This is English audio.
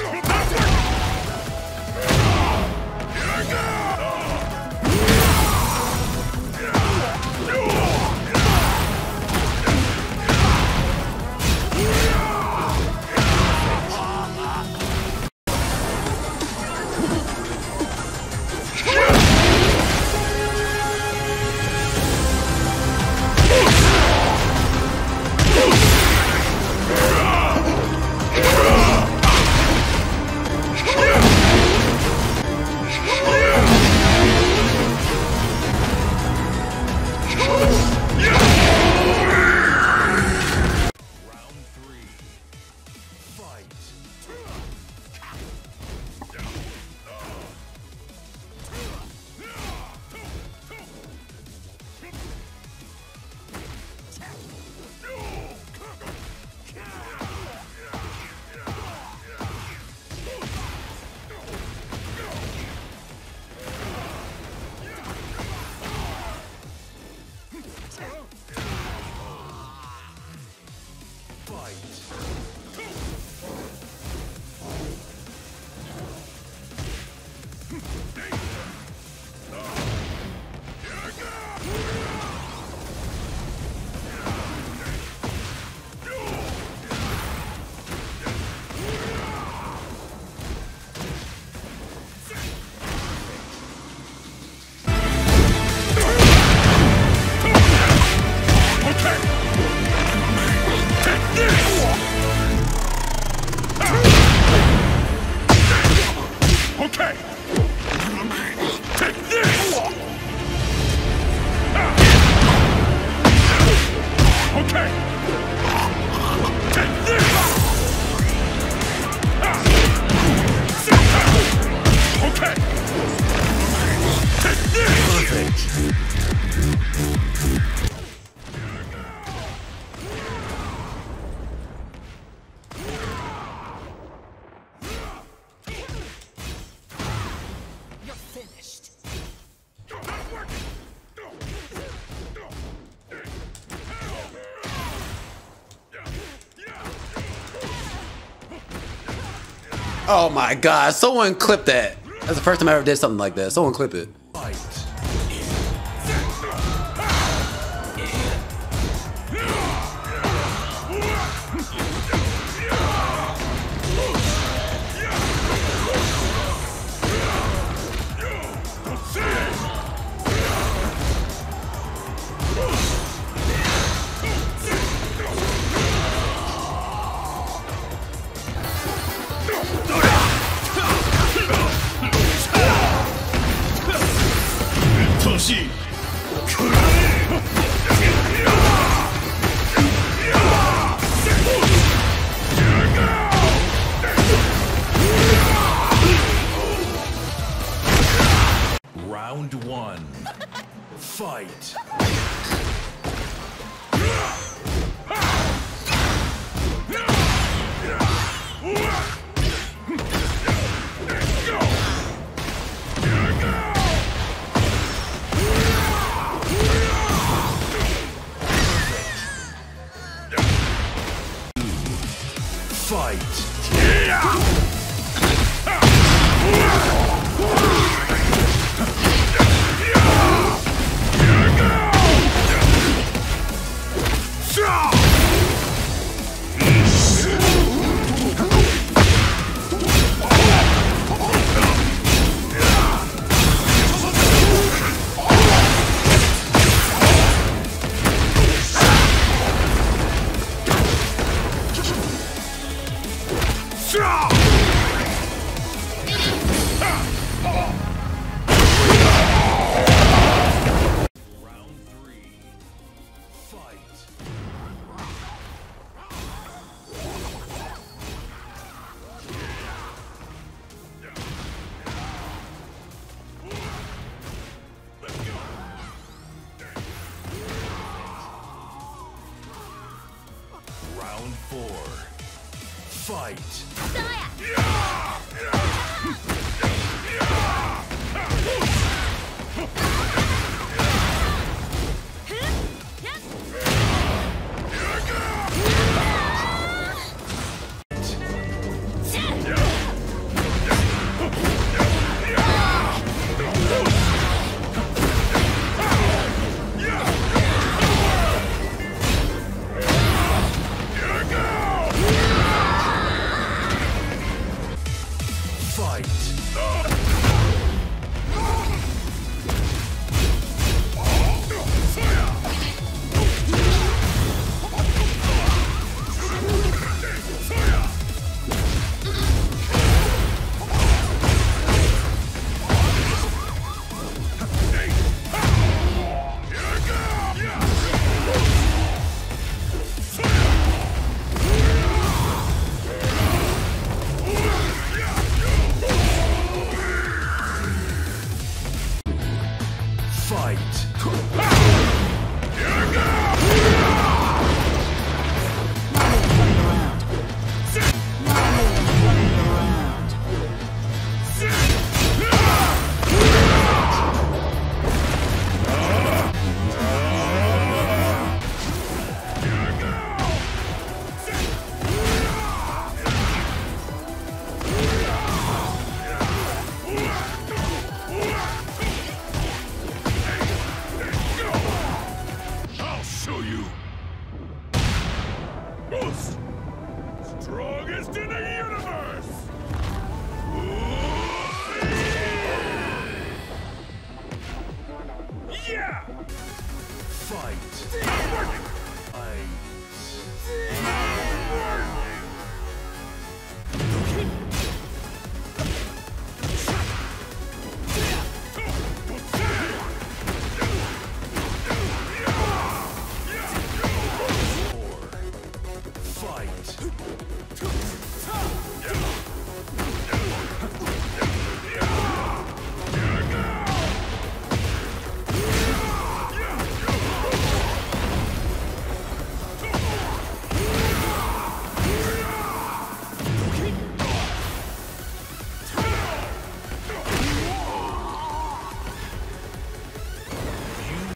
Yes. fight! Oh my god, someone clip that. That's the first time I ever did something like that. Someone clip it. Round one. Fight. Fight. Fight! Fight! I...